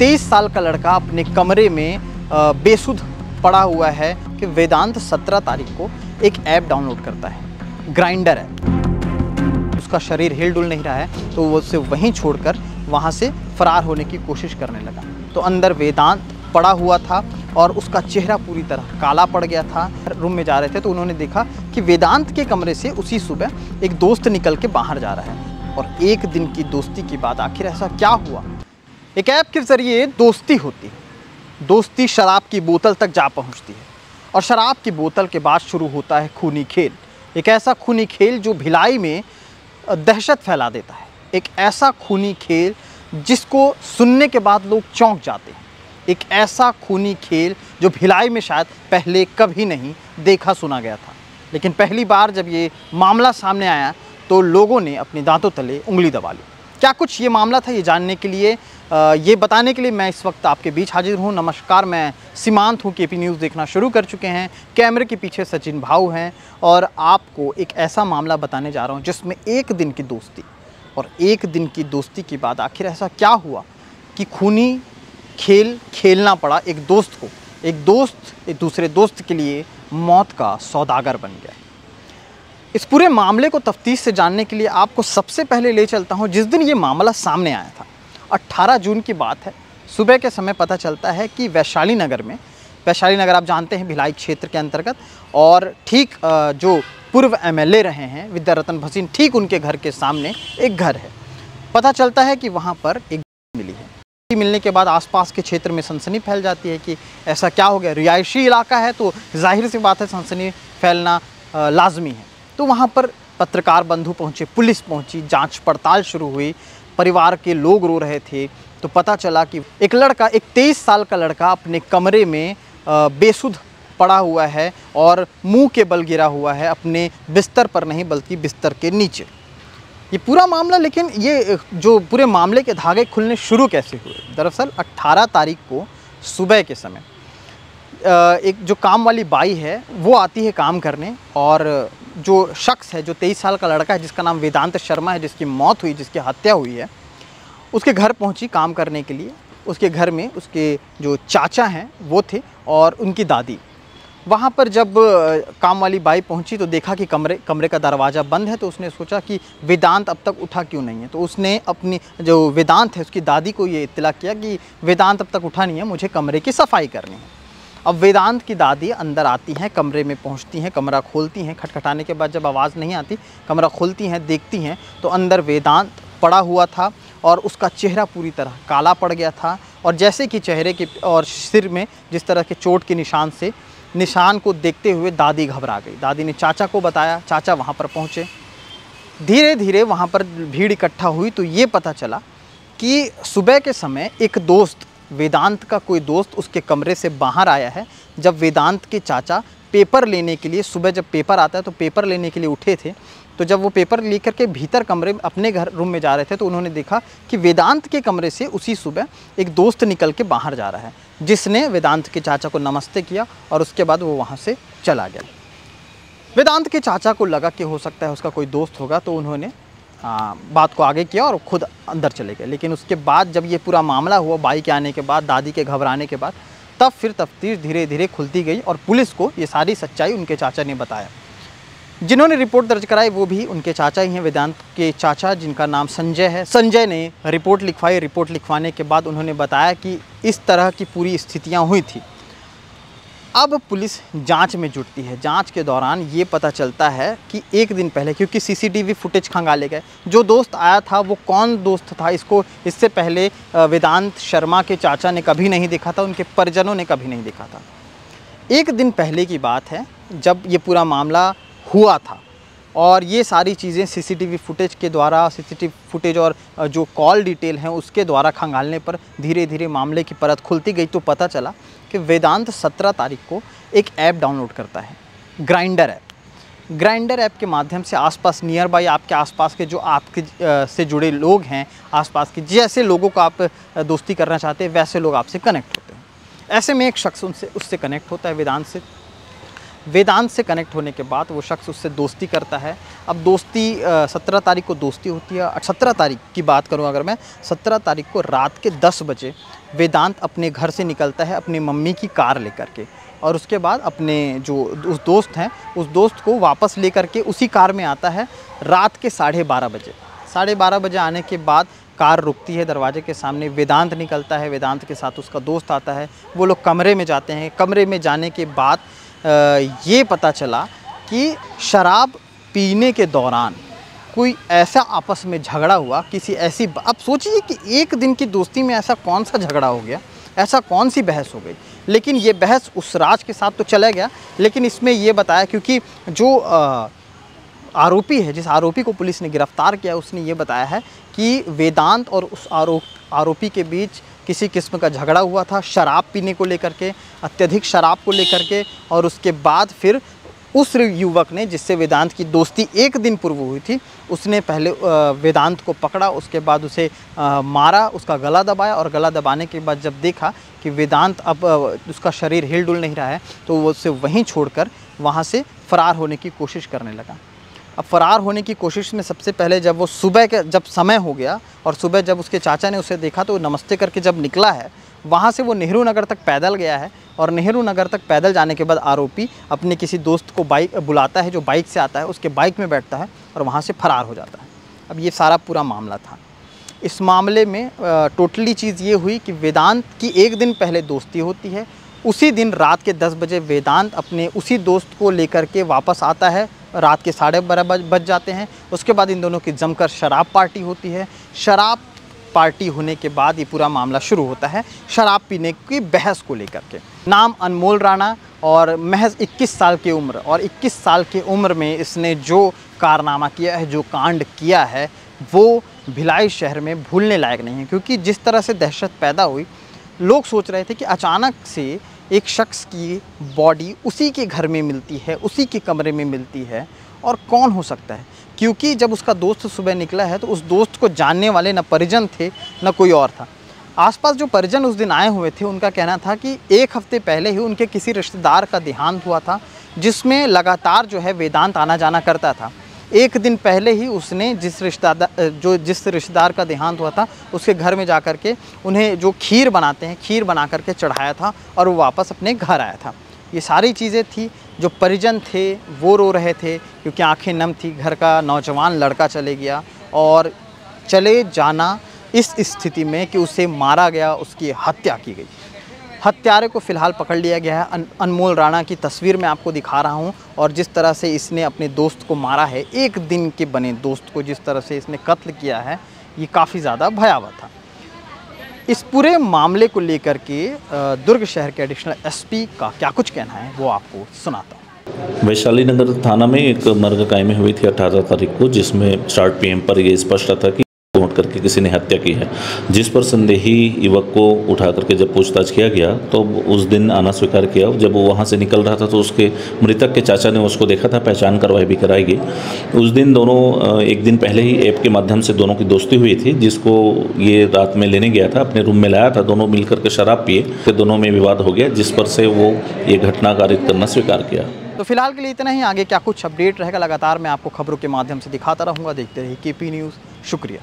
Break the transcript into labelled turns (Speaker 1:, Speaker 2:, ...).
Speaker 1: तेईस साल का लड़का अपने कमरे में बेसुध पड़ा हुआ है कि वेदांत सत्रह तारीख को एक ऐप डाउनलोड करता है। ग्राइंडर ऐप उसका शरीर हिल डुल नहीं रहा है तो वो उसे वहीं छोड़कर वहाँ से फरार होने की कोशिश करने लगा। तो अंदर वेदांत पड़ा हुआ था और उसका चेहरा पूरी तरह काला पड़ गया था। रूम में जा रहे थे तो उन्होंने देखा कि वेदांत के कमरे से उसी सुबह एक दोस्त निकल के बाहर जा रहा है। और एक दिन की दोस्ती की बात आखिर ऐसा क्या हुआ? एक ऐप के ज़रिए दोस्ती होती है। दोस्ती शराब की बोतल तक जा पहुँचती है और शराब की बोतल के बाद शुरू होता है खूनी खेल। एक ऐसा खूनी खेल जो भिलाई में दहशत फैला देता है। एक ऐसा खूनी खेल जिसको सुनने के बाद लोग चौंक जाते हैं। एक ऐसा खूनी खेल जो भिलाई में शायद पहले कभी नहीं देखा सुना गया था। लेकिन पहली बार जब ये मामला सामने आया तो लोगों ने अपने दांतों तले उंगली दबा ली। क्या कुछ ये मामला था ये जानने के लिए? ये बताने के लिए मैं इस वक्त आपके बीच हाजिर हूँ। नमस्कार, मैं सीमांत हूँ। के पी न्यूज़ देखना शुरू कर चुके हैं। कैमरे के पीछे सचिन भाऊ हैं और आपको एक ऐसा मामला बताने जा रहा हूँ जिसमें एक दिन की दोस्ती और एक दिन की दोस्ती के बाद आखिर ऐसा क्या हुआ कि खूनी खेल खेलना पड़ा एक दोस्त को। एक दोस्त, एक दूसरे दोस्त के लिए मौत का सौदागर बन गया। इस पूरे मामले को तफ्तीश से जानने के लिए आपको सबसे पहले ले चलता हूँ जिस दिन ये मामला सामने आया था। 18 जून की बात है। सुबह के समय पता चलता है कि वैशाली नगर में, वैशाली नगर आप जानते हैं भिलाई क्षेत्र के अंतर्गत, और ठीक जो पूर्व एमएलए रहे हैं विद्या रतन भसीन, ठीक उनके घर के सामने एक घर है। पता चलता है कि वहाँ पर एक मिली है। मिलने के बाद आसपास के क्षेत्र में सनसनी फैल जाती है कि ऐसा क्या हो गया? रिहायशी इलाका है तो ज़ाहिर सी बात है सनसनी फैलना लाजमी है। तो वहाँ पर पत्रकार बंधु पहुँचे, पुलिस पहुँची, जाँच पड़ताल शुरू हुई परिवार के लोग रो रहे थे तो पता चला कि एक लड़का, एक तेईस साल का लड़का अपने कमरे में बेसुध पड़ा हुआ है और मुँह के बल गिरा हुआ है, अपने बिस्तर पर नहीं बल्कि बिस्तर के नीचे। ये पूरा मामला, लेकिन ये जो पूरे मामले के धागे खुलने शुरू कैसे हुए? दरअसल 18 तारीख को सुबह के समय एक जो काम वाली बाई है, वो आती है काम करने और जो शख्स है, जो तेईस साल का लड़का है, जिसका नाम वेदांत शर्मा है, जिसकी मौत हुई, जिसकी हत्या हुई है उसके घर पहुँची काम करने के लिए। उसके घर में उसके जो चाचा हैं, वो थे और उनकी दादी। वहाँ पर जब काम वाली बाई पहुँची तो देखा कि कमरे कमरे का दरवाज़ा बंद है तो उसने सोचा कि वेदांत अब तक उठा क्यों नहीं है? तो उसने अपनी जो वेदांत है, उसकी दादी को ये इत्तला किया कि वेदांत अब तक उठा नहीं है, मुझे कमरे की सफ़ाई करनी है। अब वेदांत की दादी अंदर आती हैं, कमरे में पहुँचती हैं, कमरा खोलती हैं। खटखटाने के बाद जब आवाज़ नहीं आती, कमरा खोलती हैं, देखती हैं तो अंदर वेदांत पड़ा हुआ था। और उसका चेहरा पूरी तरह काला पड़ गया था और जैसे कि चेहरे के और सिर में जिस तरह के चोट के निशान से, निशान को देखते हुए दादी घबरा गई। दादी ने चाचा को बताया, चाचा वहाँ पर पहुँचे। धीरे धीरे वहाँ पर भीड़ इकट्ठा हुई तो ये पता चला कि सुबह के समय एक दोस्त, वेदांत का कोई दोस्त उसके कमरे से बाहर आया है। जब वेदांत के चाचा पेपर लेने के लिए, सुबह जब पेपर आता है तो पेपर लेने के लिए उठे थे तो जब वो पेपर लेकर के भीतर कमरे अपने घर रूम में जा रहे थे तो उन्होंने देखा कि वेदांत के कमरे से उसी सुबह एक दोस्त निकल के बाहर जा रहा है जिसने वेदांत के चाचा को नमस्ते किया और उसके बाद वो वहाँ से चला गया। वेदांत के चाचा को लगा कि हो सकता है उसका कोई दोस्त होगा तो उन्होंने आ, बात को आगे किया और खुद अंदर चले गए। लेकिन उसके बाद जब ये पूरा मामला हुआ बाई के आने के बाद दादी के घबराने के बाद तब फिर तफ्तीश धीरे धीरे खुलती गई और पुलिस को ये सारी सच्चाई उनके चाचा ने बताया। जिन्होंने रिपोर्ट दर्ज कराई, वो भी उनके चाचा ही हैं, वेदांत के चाचा, जिनका नाम संजय है। संजय ने रिपोर्ट लिखवाई, रिपोर्ट लिखवाने के बाद उन्होंने बताया कि इस तरह की पूरी स्थितियाँ हुई थी। अब पुलिस जाँच में जुटती है। जाँच के दौरान ये पता चलता है कि एक दिन पहले, क्योंकि सीसीटीवी फुटेज खंगाले गए, जो दोस्त आया था, वो कौन दोस्त था, इसको इससे पहले वेदांत शर्मा के चाचा ने कभी नहीं देखा था, उनके परिजनों ने कभी नहीं देखा था। एक दिन पहले की बात है, जब ये पूरा मामला हुआ था। और ये सारी चीज़ें सीसीटीवी फुटेज के द्वारा, सीसीटीवी फुटेज और जो कॉल डिटेल हैं उसके द्वारा खंगालने पर धीरे धीरे मामले की परत खुलती गई तो पता चला कि वेदांत 17 तारीख को एक ऐप डाउनलोड करता है, ग्राइंडर ऐप। ग्राइंडर ऐप के माध्यम से आसपास नियर बाई आपके आसपास के जो आपके से जुड़े लोग हैं, आसपास के जैसे लोगों को आप दोस्ती करना चाहते हैं, वैसे लोग आपसे कनेक्ट होते हैं। ऐसे में एक शख्स उनसे, उससे कनेक्ट होता है वेदांत से। वेदांत से कनेक्ट होने के बाद वो शख्स उससे दोस्ती करता है। अब दोस्ती सत्रह तारीख को दोस्ती होती है सत्रह तारीख की बात करूँ अगर मैं, सत्रह तारीख को रात के दस बजे वेदांत अपने घर से निकलता है अपनी मम्मी की कार लेकर के और उसके बाद अपने जो उस दोस्त हैं, उस दोस्त को वापस लेकर के उसी कार में आता है रात के साढ़े बारह बजे। साढ़े बारह बजे आने के बाद कार रुकती है दरवाजे के सामने, वेदांत निकलता है, वेदांत के साथ उसका दोस्त आता है। वो लोग कमरे में जाते हैं, कमरे में जाने के बाद ये पता चला कि शराब पीने के दौरान कोई ऐसा आपस में झगड़ा हुआ, किसी ऐसी अब सोचिए कि एक दिन की दोस्ती में ऐसा कौन सा झगड़ा हो गया, ऐसा कौन सी बहस हो गई। लेकिन ये बहस उस राज के साथ तो चला गया, लेकिन इसमें ये बताया क्योंकि जो आरोपी है, जिस आरोपी को पुलिस ने गिरफ़्तार किया, उसने ये बताया है कि वेदांत और उस आरोप आरोपी के बीच किसी किस्म का झगड़ा हुआ था, शराब पीने को लेकर के, अत्यधिक शराब को लेकर के, और उसके बाद फिर उस युवक ने, जिससे वेदांत की दोस्ती एक दिन पूर्व हुई थी, उसने पहले वेदांत को पकड़ा, उसके बाद उसे मारा, उसका गला दबाया, और गला दबाने के बाद जब देखा कि वेदांत अब उसका शरीर हिल डुल नहीं रहा है तो वो उसे वहीं छोड़कर वहाँ से फ़रार होने की कोशिश करने लगा। अब फ़रार होने की कोशिश में सबसे पहले जब वो सुबह के जब समय हो गया और सुबह जब उसके चाचा ने उसे देखा तो नमस्ते करके जब निकला है, वहाँ से वो नेहरू नगर तक पैदल गया है और नेहरू नगर तक पैदल जाने के बाद आरोपी अपने किसी दोस्त को बाइक बुलाता है, जो बाइक से आता है, उसके बाइक में बैठता है और वहाँ से फ़रार हो जाता है। अब ये सारा पूरा मामला था। इस मामले में टोटली चीज़ ये हुई कि वेदांत की एक दिन पहले दोस्ती होती है, उसी दिन रात के 10 बजे वेदांत अपने उसी दोस्त को लेकर के वापस आता है रात के साढ़े बारह बज बज जाते हैं। उसके बाद इन दोनों की जमकर शराब पार्टी होती है। शराब पार्टी होने के बाद ये पूरा मामला शुरू होता है, शराब पीने की बहस को लेकर के। नाम अनमोल राणा और महज 21 साल की उम्र, और 21 साल की उम्र में इसने जो कारनामा किया है, जो कांड किया है, वो भिलाई शहर में भूलने लायक नहीं है, क्योंकि जिस तरह से दहशत पैदा हुई, लोग सोच रहे थे कि अचानक से एक शख्स की बॉडी उसी के घर में मिलती है, उसी के कमरे में मिलती है। और कौन हो सकता है? क्योंकि जब उसका दोस्त सुबह निकला है तो उस दोस्त को जानने वाले न परिजन थे, न कोई और था। आसपास जो परिजन उस दिन आए हुए थे, उनका कहना था कि एक हफ़्ते पहले ही उनके किसी रिश्तेदार का देहांत हुआ था, जिसमें लगातार जो है वेदांत आना जाना करता था। एक दिन पहले ही उसने जिस रिश्तेदार, जो जिस रिश्तेदार का देहांत हुआ था, उसके घर में जा कर के उन्हें जो खीर बनाते हैं, खीर बना करके चढ़ाया था और वो वापस अपने घर आया था। ये सारी चीज़ें थी, जो परिजन थे, वो रो रहे थे, क्योंकि आँखें नम थी, घर का नौजवान लड़का चले गया और चले जाना इस स्थिति में कि उसे मारा गया, उसकी हत्या की गई। हत्यारे को फ़िलहाल पकड़ लिया गया है। अन, अनमोल राणा की तस्वीर मैं आपको दिखा रहा हूँ और जिस तरह से इसने अपने दोस्त को मारा है एक दिन के बने दोस्त को जिस तरह से इसने कत्ल किया है ये काफ़ी ज़्यादा भयावह था। इस पूरे मामले को लेकर के दुर्ग शहर के एडिशनल एसपी का क्या कुछ कहना है वो आपको सुनाता हूँ।
Speaker 2: वैशाली नगर थाना में एक मर्ग कायमी हुई थी अठारह तारीख को जिसमें स्टार्ट पीएम पर ये स्पष्ट था कि नोट करके किसी ने हत्या की है। जिस पर संदेही युवक को उठा करके जब पूछताछ किया गया तो उस दिन आना स्वीकार किया। जब वो वहाँ से निकल रहा था तो उसके मृतक के चाचा ने उसको देखा था, पहचान करवाई भी कराई गई। उस दिन दोनों एक दिन पहले ही ऐप के माध्यम से दोनों की दोस्ती हुई थी, जिसको ये रात में लेने गया था, अपने रूम में लाया था। दोनों मिलकर के शराब पिए, फिर दोनों में विवाद हो गया, जिस पर से वो ये घटना कारित करना स्वीकार किया।
Speaker 1: तो फ़िलहाल के लिए इतना ही। आगे क्या कुछ अपडेट रहेगा, लगातार मैं आपको खबरों के माध्यम से दिखाता रहूँगा। देखते रहिए के न्यूज़ शुक्रिया।